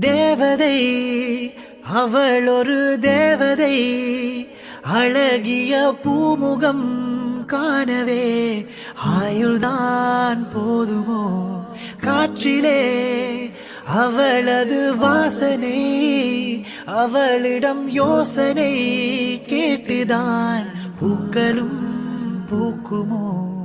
தேவதை அவள் ஒரு தேவதை அழகிய பூமுகம் காணவே ஆயுள்தான் போதுமோ? காற்றிலே அவளது வாசனை அவளிடம் யோசனை கேட்டுதான் பூக்களும் பூக்குமோ?